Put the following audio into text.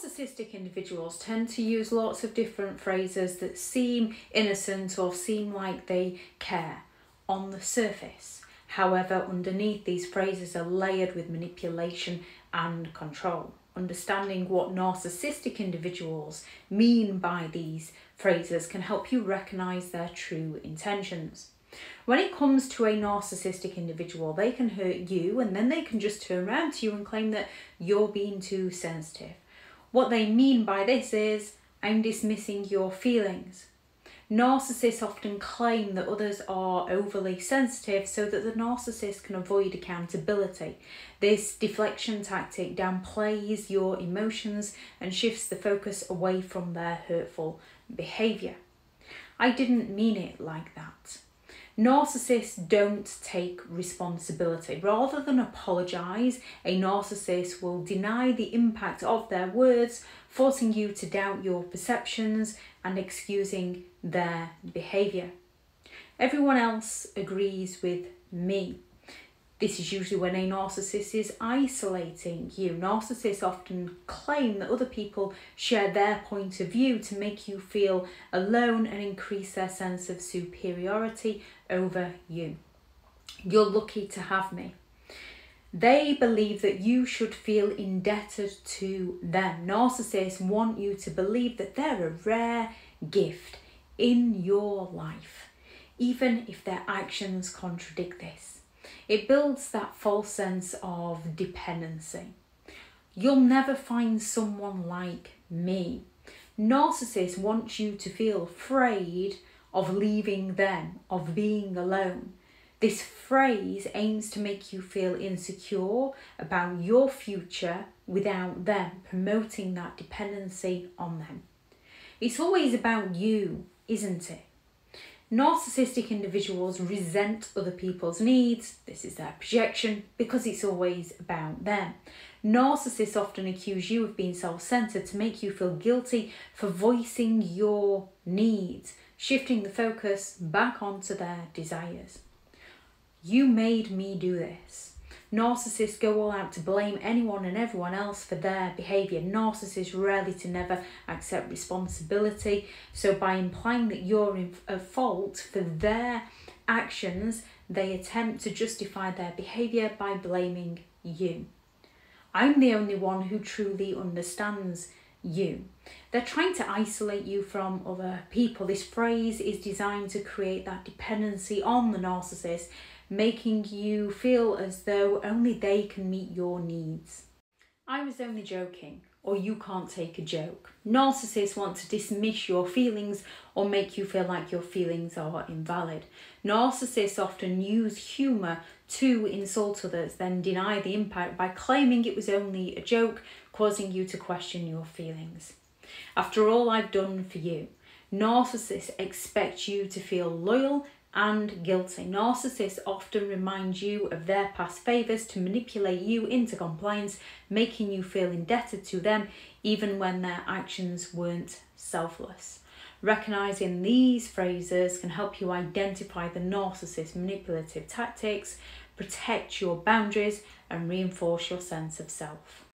Narcissistic individuals tend to use lots of different phrases that seem innocent or seem like they care on the surface. However, underneath these phrases are layered with manipulation and control. Understanding what narcissistic individuals mean by these phrases can help you recognize their true intentions. When it comes to a narcissistic individual, they can hurt you and then they can just turn around to you and claim that you're being too sensitive. What they mean by this is, I'm dismissing your feelings. Narcissists often claim that others are overly sensitive so that the narcissist can avoid accountability. This deflection tactic downplays your emotions and shifts the focus away from their hurtful behaviour. I didn't mean it like that. Narcissists don't take responsibility. Rather than apologise, a narcissist will deny the impact of their words, forcing you to doubt your perceptions and excusing their behaviour. Everyone else agrees with me. This is usually when a narcissist is isolating you. Narcissists often claim that other people share their point of view to make you feel alone and increase their sense of superiority over you. You're lucky to have me. They believe that you should feel indebted to them. Narcissists want you to believe that they're a rare gift in your life, even if their actions contradict this. It builds that false sense of dependency. You'll never find someone like me. Narcissists want you to feel afraid of leaving them, of being alone. This phrase aims to make you feel insecure about your future without them, promoting that dependency on them. It's always about you, isn't it? Narcissistic individuals resent other people's needs, this is their projection, because it's always about them. Narcissists often accuse you of being self centered to make you feel guilty for voicing your needs, shifting the focus back onto their desires. You made me do this. Narcissists go all out to blame anyone and everyone else for their behaviour. Narcissists rarely to never accept responsibility. So, by implying that you're at fault for their actions, they attempt to justify their behaviour by blaming you. I'm the only one who truly understands you. They're trying to isolate you from other people. This phrase is designed to create that dependency on the narcissist making you feel as though only they can meet your needs. I was only joking, or you can't take a joke. Narcissists want to dismiss your feelings or make you feel like your feelings are invalid. Narcissists often use humour to insult others, then deny the impact by claiming it was only a joke, causing you to question your feelings. After all I've done for you, narcissists expect you to feel loyal and guilty. Narcissists often remind you of their past favours to manipulate you into compliance, making you feel indebted to them even when their actions weren't selfless. Recognizing these phrases can help you identify the narcissist's manipulative tactics, protect your boundaries, and reinforce your sense of self.